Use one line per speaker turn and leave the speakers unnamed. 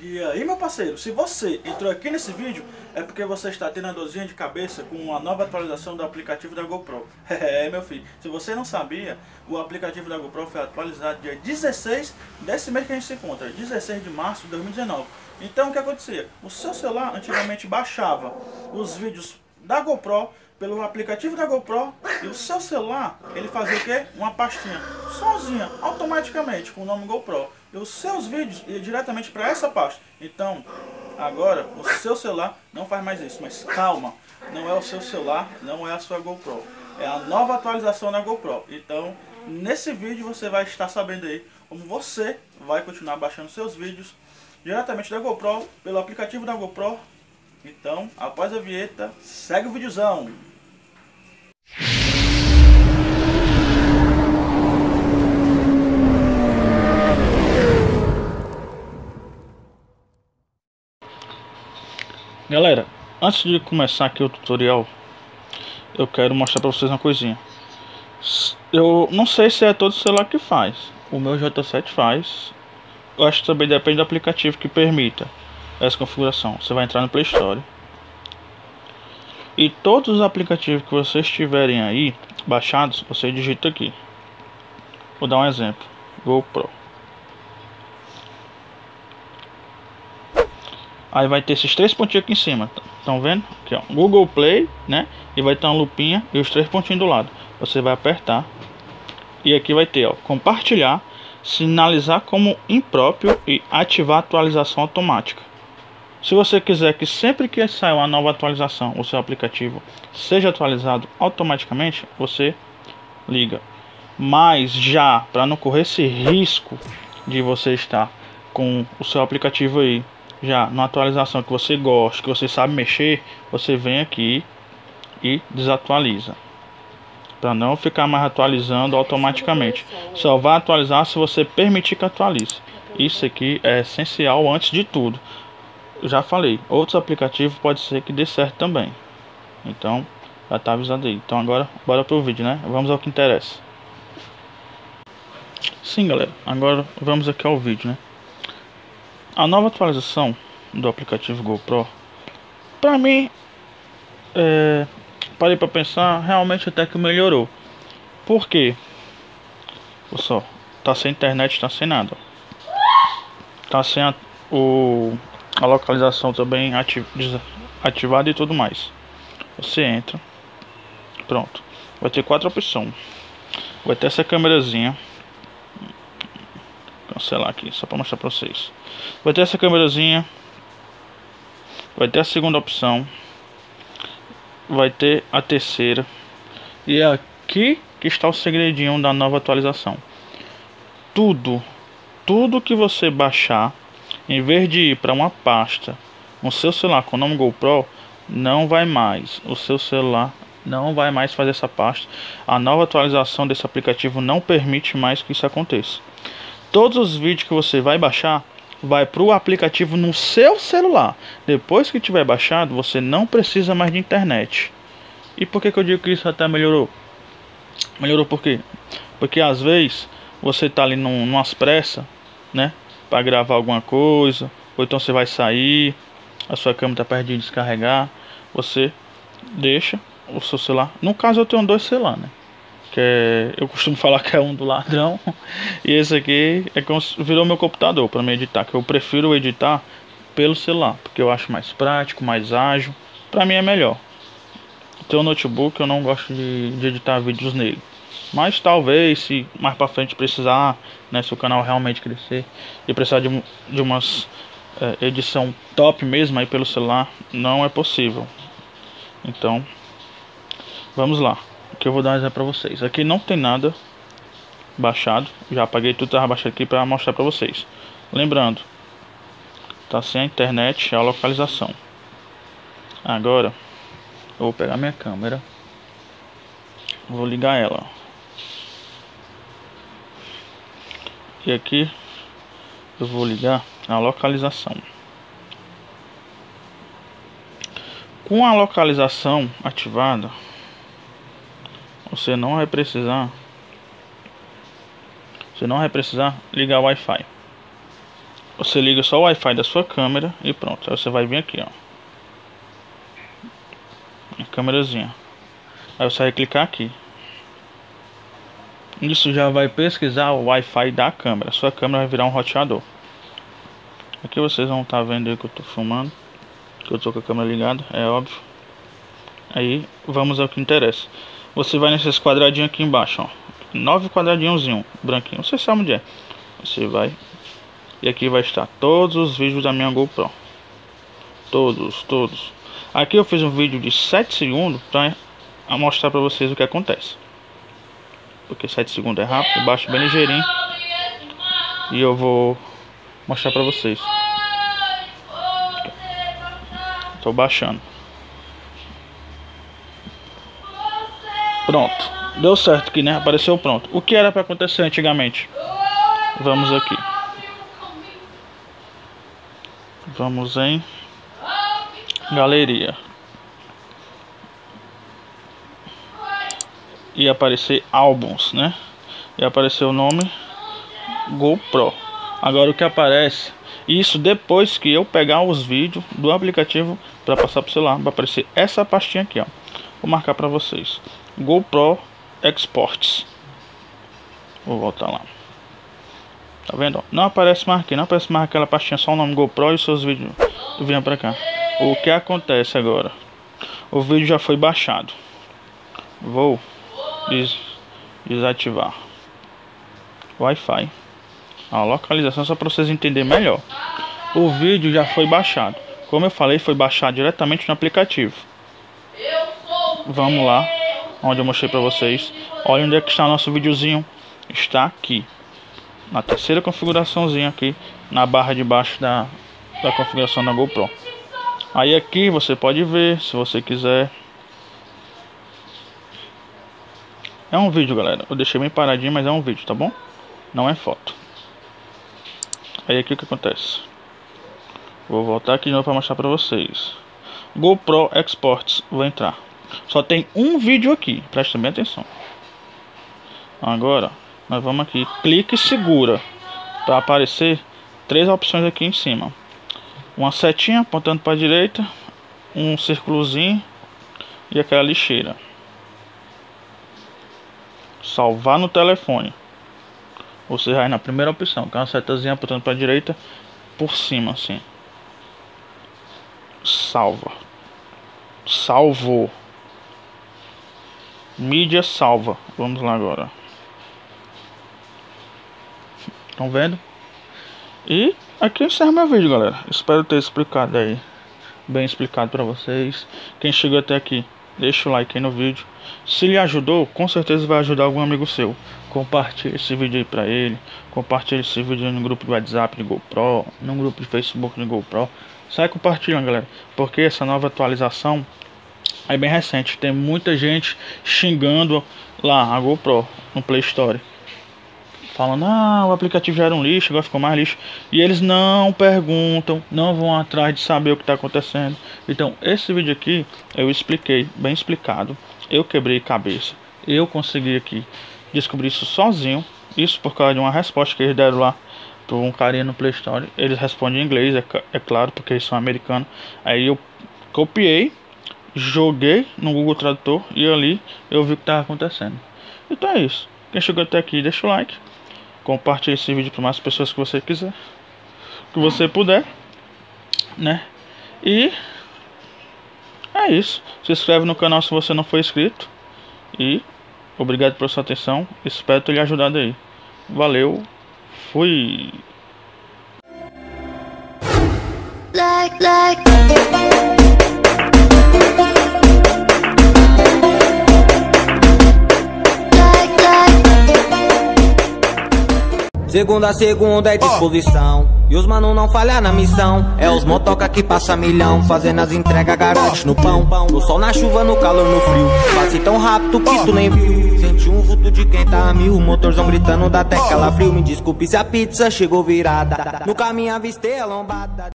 E aí, meu parceiro, se você entrou aqui nesse vídeo, é porque você está tendo a dorzinha de cabeça com a nova atualização do aplicativo da GoPro. É, meu filho, se você não sabia, o aplicativo da GoPro foi atualizado dia 16 desse mês que a gente se encontra, 16 de março de 2019. Então, o que acontecia? O seu celular antigamente baixava os vídeos da GoPro pelo aplicativo da GoPro e o seu celular, ele fazia o quê? Uma pastinha sozinha, automaticamente, com o nome GoPro. Os seus vídeos diretamente para essa pasta. Então, agora, o seu celular não faz mais isso. Mas calma, não é o seu celular, não é a sua GoPro. É a nova atualização da GoPro. Então, nesse vídeo você vai estar sabendo aí como você vai continuar baixando seus vídeos diretamente da GoPro, pelo aplicativo da GoPro. Então, após a vinheta, segue o videozão. Galera, antes de começar aqui o tutorial, eu quero mostrar pra vocês uma coisinha. Eu não sei se é todo celular que faz. O meu J7 faz. Eu acho que também depende do aplicativo que permita essa configuração. Você vai entrar no Play Store. E todos os aplicativos que vocês tiverem aí baixados, você digita aqui. Vou dar um exemplo. GoPro. Aí vai ter esses três pontinhos aqui em cima. Estão vendo? Aqui, ó. Google Play, né? E vai ter uma lupinha e os três pontinhos do lado. Você vai apertar. E aqui vai ter, ó, compartilhar, sinalizar como impróprio e ativar atualização automática. Se você quiser que sempre que sair uma nova atualização, o seu aplicativo seja atualizado automaticamente, você liga. Mas já para não correr esse risco de você estar com o seu aplicativo aí já na atualização que você gosta, que você sabe mexer, você vem aqui e desatualiza. Para não ficar mais atualizando automaticamente. Só vai atualizar se você permitir que atualize. Isso aqui é essencial antes de tudo. já falei, outros aplicativos pode ser que dê certo também. Então, já está avisado aí. Então agora, bora pro vídeo, né? Vamos ao que interessa. Sim, galera. Agora vamos aqui ao vídeo, né? A nova atualização do aplicativo GoPro, para mim, é, parei para pensar, realmente até que melhorou. Por quê? Só, tá sem internet, tá sem nada. Tá sem a, o, a localização também ativ, ativada e tudo mais. Você entra, pronto. Vai ter quatro opções. Vai ter essa câmerazinha cancelar aqui, só para mostrar para vocês. Vai ter essa câmerazinha. Vai ter a segunda opção. Vai ter a terceira. E é aqui que está o segredinho da nova atualização. Tudo, tudo que você baixar, em vez de ir para uma pasta no seu celular com o nome GoPro, não vai mais. O seu celular não vai mais fazer essa pasta. A nova atualização desse aplicativo não permite mais que isso aconteça todos os vídeos que você vai baixar vai para o aplicativo no seu celular. Depois que tiver baixado, você não precisa mais de internet. E por que, que eu digo que isso até melhorou? Melhorou por quê? Porque às vezes você está ali num, numas pressas, né? Para gravar alguma coisa, ou então você vai sair, a sua câmera está perto de descarregar, você deixa o seu celular. No caso eu tenho dois celulares, né? Que é, eu costumo falar que é um do ladrão, e esse aqui é que virou meu computador para me editar, que eu prefiro editar pelo celular, porque eu acho mais prático, mais ágil, para mim é melhor. Tem um notebook, eu não gosto de, de editar vídeos nele. Mas talvez, se mais para frente precisar, né, se o canal realmente crescer e precisar de, de umas é, edição top mesmo aí pelo celular, não é possível. Então, vamos lá que eu vou dar um exemplo para vocês. Aqui não tem nada baixado, já apaguei tudo, tava baixado aqui para mostrar para vocês. Lembrando, tá sem a internet, é a localização. Agora, eu vou pegar minha câmera, vou ligar ela. E aqui eu vou ligar a localização. Com a localização ativada, você não vai precisar você não vai precisar ligar o Wi-Fi Você liga só o Wi-Fi da sua câmera e pronto. Aí você vai vir aqui, ó. A câmerazinha. Aí você vai clicar aqui. Isso já vai pesquisar o Wi-Fi da câmera. Sua câmera vai virar um roteador. Aqui vocês vão estar tá vendo aí que eu estou filmando. Que eu estou com a câmera ligada, é óbvio. Aí vamos ao que interessa. Você vai nesses quadradinhos aqui embaixo, ó. Nove quadradinhos branquinho. Você sabe onde é. Você vai. E aqui vai estar todos os vídeos da minha GoPro. Todos, todos. Aqui eu fiz um vídeo de 7 segundos para mostrar para vocês o que acontece porque 7 segundos é rápido, baixo bem ligeirinho. E eu vou mostrar pra vocês. Tô baixando. Pronto. Deu certo aqui, né? Apareceu pronto. O que era para acontecer antigamente? Vamos aqui. Vamos em galeria. ia aparecer álbuns, né? E apareceu o nome GoPro. Agora o que aparece, isso depois que eu pegar os vídeos do aplicativo para passar para o celular, vai aparecer essa pastinha aqui, ó. Vou marcar para vocês. GoPro Exports. Vou voltar lá. Tá vendo? Não aparece mais aqui, não aparece mais aquela pastinha, só o nome GoPro e os seus vídeos vinham para cá. O que acontece agora? O vídeo já foi baixado. Vou des desativar Wi-Fi. A localização só para vocês entenderem melhor. O vídeo já foi baixado. Como eu falei, foi baixado diretamente no aplicativo. Vamos lá, onde eu mostrei para vocês. Olha onde é que está o nosso videozinho. Está aqui. Na terceira configuraçãozinha aqui, na barra de baixo da, da configuração da GoPro. Aí aqui você pode ver, se você quiser, É um vídeo, galera. Eu deixei bem paradinho, mas é um vídeo, tá bom? Não é foto. Aí aqui o que acontece? Vou voltar aqui de novo para mostrar para vocês. GoPro Exports, vou entrar. Só tem um vídeo aqui, preste bem atenção. Agora, nós vamos aqui, clique e segura para aparecer três opções aqui em cima. Uma setinha apontando para a direita, um círculozinho e aquela lixeira salvar no telefone. Você vai na primeira opção, que é uma setazinha apontando para a direita, por cima assim. Salva. Salvou. Mídia salva. Vamos lá agora. Estão vendo? E aqui encerra meu vídeo, galera. Espero ter explicado aí. Bem explicado para vocês. Quem chegou até aqui deixa o like aí no vídeo. Se lhe ajudou, com certeza vai ajudar algum amigo seu. Compartilhe esse vídeo aí pra ele. Compartilhe esse vídeo no grupo do WhatsApp de GoPro, no grupo de Facebook de GoPro. Sai compartilhando, galera. Porque essa nova atualização é bem recente. Tem muita gente xingando lá a GoPro no Play Store falando, ah, o aplicativo já era um lixo, agora ficou mais lixo. E eles não perguntam, não vão atrás de saber o que está acontecendo. Então, esse vídeo aqui eu expliquei, bem explicado. Eu quebrei cabeça. Eu consegui aqui descobrir isso sozinho. Isso por causa de uma resposta que eles deram lá para um carinha no Play Store. Eles respondem em inglês, é, é claro, porque eles são americanos. Aí eu copiei, joguei no Google Tradutor e ali eu vi o que estava acontecendo. Então é isso. Quem chegou até aqui, deixa o like. Compartilhe esse vídeo para mais pessoas que você quiser. Que você puder. Né? E é isso. Se inscreve no canal se você não for inscrito. E obrigado pela sua atenção. Espero ter lhe ajudado aí. Valeu. Fui. Like, like.
Segunda segunda é disposição. E os mano não falha na missão. É os motoca que passa milhão. Fazendo as entregas, garante no pão. No sol, na chuva, no calor, no frio. Passe tão rápido que tu nem viu. Senti um vulto de quem tá a mil. Motorzão gritando da até frio. Me desculpe se a pizza chegou virada. No caminho avistei a lombada.